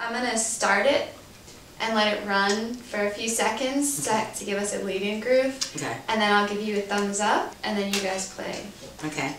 I'm gonna start it and let it run for a few seconds to, to give us a lead-in groove. Okay, And then I'll give you a thumbs up and then you guys play. okay.